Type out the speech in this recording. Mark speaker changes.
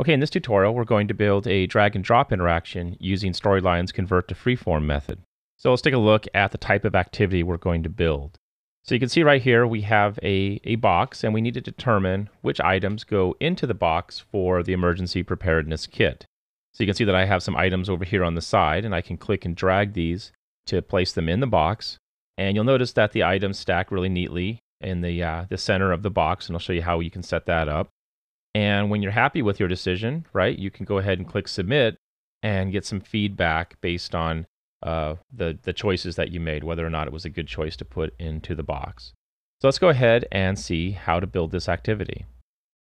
Speaker 1: Okay, in this tutorial, we're going to build a drag and drop interaction using Storylines convert to freeform method. So let's take a look at the type of activity we're going to build. So you can see right here we have a, a box and we need to determine which items go into the box for the emergency preparedness kit. So you can see that I have some items over here on the side and I can click and drag these to place them in the box. And you'll notice that the items stack really neatly in the, uh, the center of the box and I'll show you how you can set that up. And when you're happy with your decision, right, you can go ahead and click submit and get some feedback based on uh, the, the choices that you made, whether or not it was a good choice to put into the box. So let's go ahead and see how to build this activity.